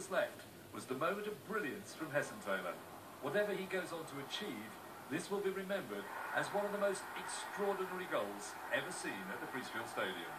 was left was the moment of brilliance from Hessenthaler. Whatever he goes on to achieve, this will be remembered as one of the most extraordinary goals ever seen at the Priestfield Stadium.